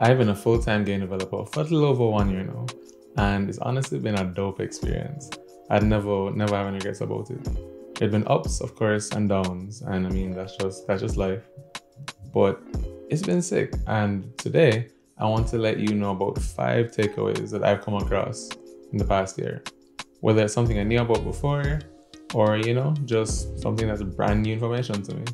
I've been a full-time game developer for a little over one year now, and it's honestly been a dope experience. I'd never, never have any regrets about it. There've been ups, of course, and downs, and I mean that's just that's just life. But it's been sick, and today I want to let you know about five takeaways that I've come across in the past year. Whether it's something I knew about before, or you know, just something that's brand new information to me.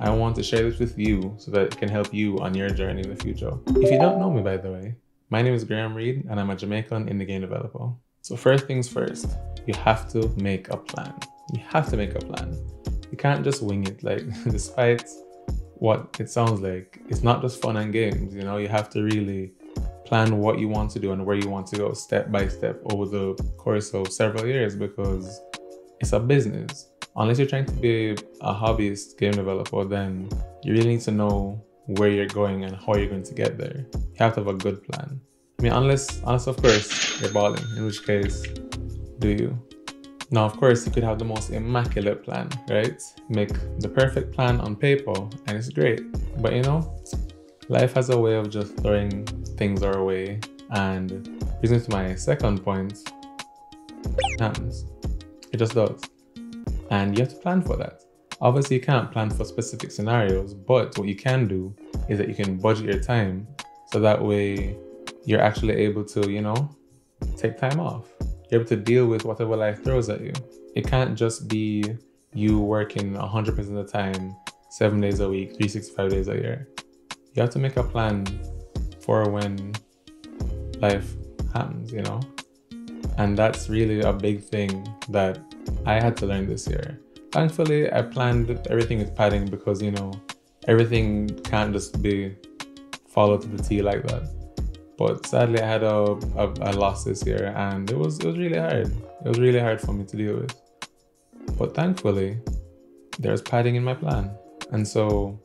I want to share this with you so that it can help you on your journey in the future. If you don't know me, by the way, my name is Graham Reid and I'm a Jamaican indie game developer. So, first things first, you have to make a plan. You have to make a plan. You can't just wing it. Like, despite what it sounds like, it's not just fun and games. You know, you have to really plan what you want to do and where you want to go step by step over the course of several years because it's a business unless you're trying to be a hobbyist game developer, then you really need to know where you're going and how you're going to get there. You have to have a good plan. I mean, unless, unless of course you're balling, in which case, do you? Now, of course, you could have the most immaculate plan, right? Make the perfect plan on paper, and it's great. But you know, life has a way of just throwing things our way, and brings me to my second point. Happens. It just does and you have to plan for that. Obviously, you can't plan for specific scenarios, but what you can do is that you can budget your time so that way you're actually able to, you know, take time off. You're able to deal with whatever life throws at you. It can't just be you working 100% of the time, seven days a week, 365 days a year. You have to make a plan for when life happens, you know? And that's really a big thing that I had to learn this year. Thankfully, I planned everything with padding because, you know, everything can't just be followed to the T like that. But sadly, I had a, a, a loss this year and it was, it was really hard. It was really hard for me to deal with. But thankfully, there's padding in my plan. And so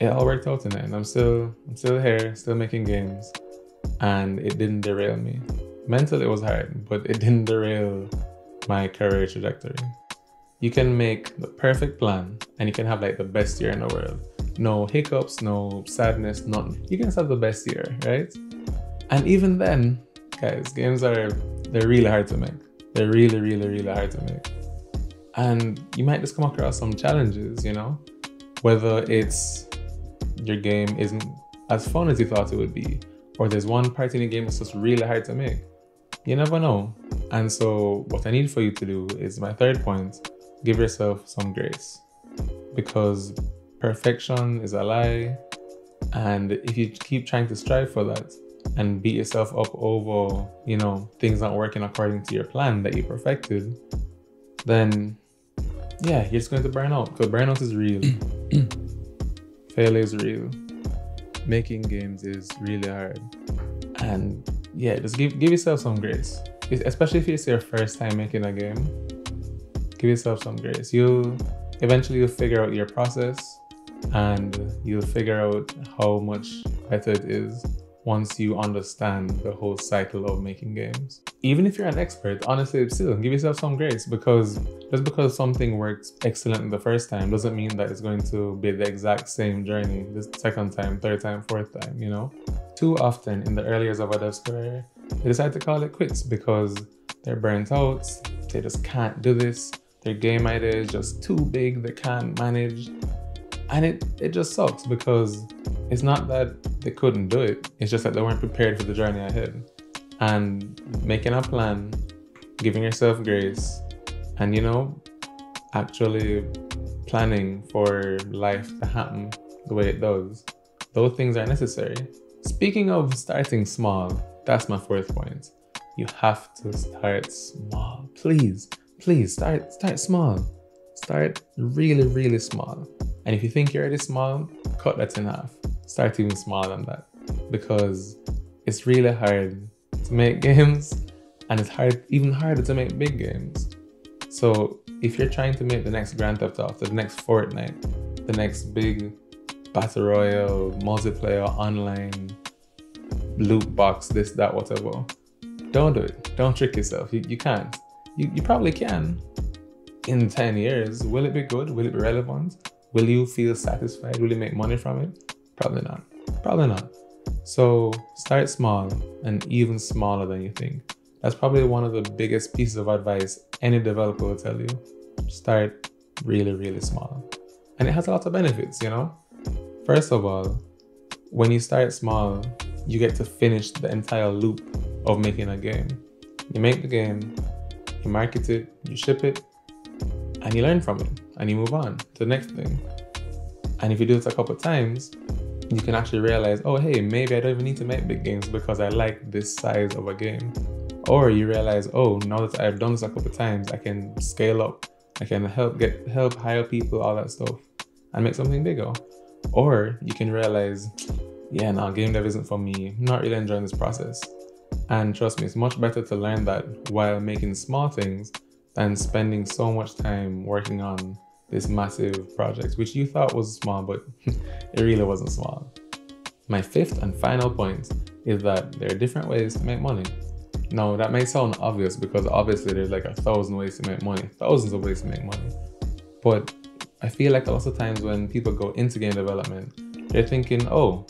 it all worked out in it. And I'm still, I'm still here, still making games. And it didn't derail me. Mentally, it was hard, but it didn't derail my career trajectory. You can make the perfect plan and you can have like the best year in the world. No hiccups, no sadness, nothing. You can just have the best year, right? And even then, guys, games are they're really hard to make. They're really, really, really hard to make. And you might just come across some challenges, you know? Whether it's your game isn't as fun as you thought it would be, or there's one part in the game that's just really hard to make. You never know. And so, what I need for you to do is my third point give yourself some grace. Because perfection is a lie. And if you keep trying to strive for that and beat yourself up over, you know, things not working according to your plan that you perfected, then yeah, you're just going to burn out. Because burnout is real. Failure is real. Making games is really hard. And yeah, just give give yourself some grace especially if it's your first time making a game, give yourself some grace. You'll eventually you'll figure out your process and you'll figure out how much better it is once you understand the whole cycle of making games. Even if you're an expert, honestly, still give yourself some grace because just because something works excellently the first time doesn't mean that it's going to be the exact same journey the second time, third time, fourth time, you know? Too often in the early years of a dev's career, they decide to call it quits because they're burnt out, they just can't do this, their game idea is just too big, they can't manage. And it, it just sucks because it's not that they couldn't do it, it's just that they weren't prepared for the journey ahead. And making a plan, giving yourself grace, and you know, actually planning for life to happen the way it does, those things are necessary. Speaking of starting small, that's my fourth point. You have to start small. Please, please start start small. Start really, really small. And if you think you're already small, cut that in half. Start even smaller than that. Because it's really hard to make games and it's hard even harder to make big games. So if you're trying to make the next Grand Theft Auto, the next Fortnite, the next big battle royale, multiplayer, online loot box, this, that, whatever. Don't do it. Don't trick yourself. You, you can't. You, you probably can. In 10 years, will it be good? Will it be relevant? Will you feel satisfied? Will you make money from it? Probably not. Probably not. So start small and even smaller than you think. That's probably one of the biggest pieces of advice any developer will tell you. Start really, really small. And it has a lot of benefits, you know? First of all, when you start small, you get to finish the entire loop of making a game. You make the game, you market it, you ship it, and you learn from it, and you move on to the next thing. And if you do this a couple of times, you can actually realize, oh, hey, maybe I don't even need to make big games because I like this size of a game. Or you realize, oh, now that I've done this a couple of times, I can scale up. I can help get help hire people, all that stuff, and make something bigger. Or you can realize, yeah, now game dev isn't for me. I'm not really enjoying this process. And trust me, it's much better to learn that while making small things than spending so much time working on this massive project, which you thought was small, but it really wasn't small. My fifth and final point is that there are different ways to make money. Now, that may sound obvious because obviously there's like a thousand ways to make money, thousands of ways to make money. But I feel like a lot of times when people go into game development, they're thinking, oh,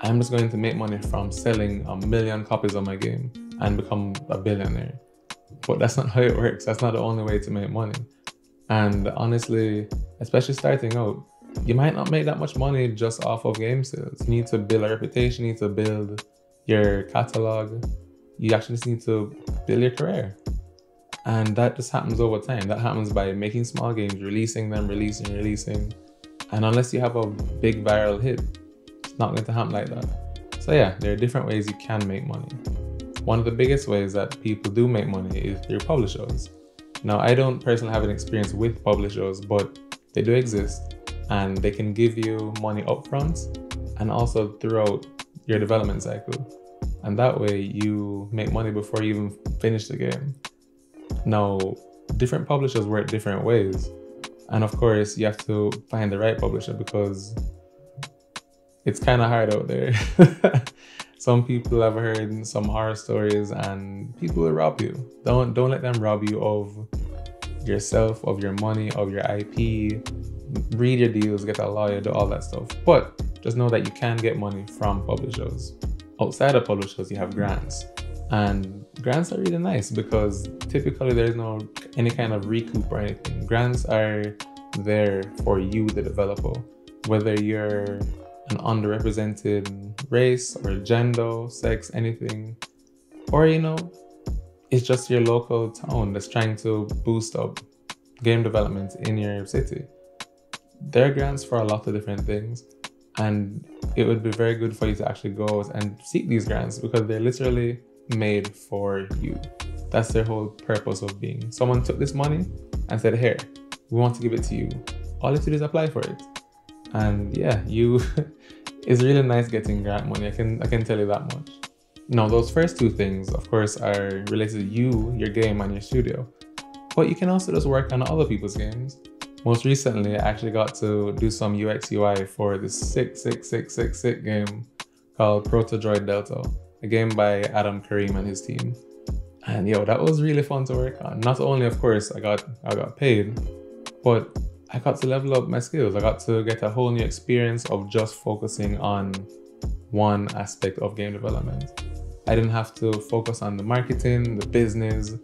I'm just going to make money from selling a million copies of my game and become a billionaire. But that's not how it works. That's not the only way to make money. And honestly, especially starting out, you might not make that much money just off of game sales. You need to build a reputation, you need to build your catalog. You actually just need to build your career. And that just happens over time. That happens by making small games, releasing them, releasing, releasing. And unless you have a big viral hit, not going to happen like that. So, yeah, there are different ways you can make money. One of the biggest ways that people do make money is through publishers. Now, I don't personally have an experience with publishers, but they do exist and they can give you money upfront and also throughout your development cycle. And that way you make money before you even finish the game. Now, different publishers work different ways. And of course, you have to find the right publisher because it's kind of hard out there. some people have heard some horror stories and people will rob you. Don't don't let them rob you of yourself, of your money, of your IP. Read your deals, get a lawyer, do all that stuff. But just know that you can get money from publishers. Outside of publishers, you have grants. And grants are really nice because typically there's no any kind of recoup or anything. Grants are there for you, the developer, whether you're an underrepresented race or gender, sex, anything. Or, you know, it's just your local town that's trying to boost up game development in your city. There are grants for a lot of different things, and it would be very good for you to actually go and seek these grants because they're literally made for you. That's their whole purpose of being. Someone took this money and said, Here, we want to give it to you. All you have to do is apply for it. And yeah, you it's really nice getting grant money. I can I can tell you that much. Now, those first two things, of course, are related to you, your game, and your studio. But you can also just work on other people's games. Most recently, I actually got to do some UX UI for this sick, sick, sick, sick, sick game called Proto Droid Delta, a game by Adam Karim and his team. And yo, that was really fun to work on. Not only, of course, I got I got paid, but I got to level up my skills. I got to get a whole new experience of just focusing on one aspect of game development. I didn't have to focus on the marketing, the business,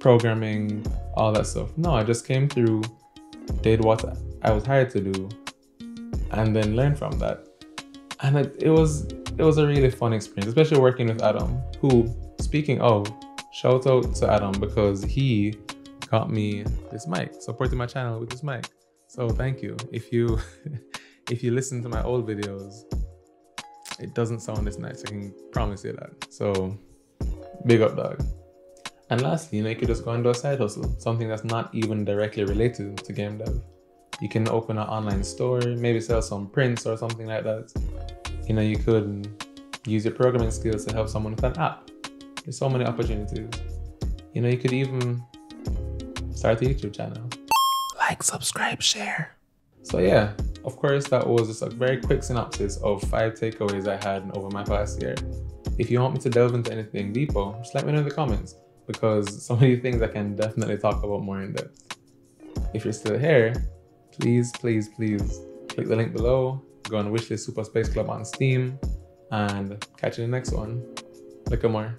programming, all that stuff. No, I just came through, did what I was hired to do, and then learned from that. And it, it was it was a really fun experience, especially working with Adam, who, speaking of, shout out to Adam because he got me this mic, supporting my channel with this mic. So thank you. If you if you listen to my old videos, it doesn't sound this nice. I can promise you that. So big up dog. And lastly, you know, you could just go and do a side hustle, something that's not even directly related to game dev. You can open an online store, maybe sell some prints or something like that. You know, you could use your programming skills to help someone with an app. There's so many opportunities. You know, you could even start a YouTube channel like, subscribe, share. So yeah, of course, that was just a very quick synopsis of five takeaways I had over my past year. If you want me to delve into anything deeper, just let me know in the comments because some of these things I can definitely talk about more in depth. If you're still here, please, please, please click the link below. Go on Wishlist Super Space Club on Steam. and catch you in the next one. Look more.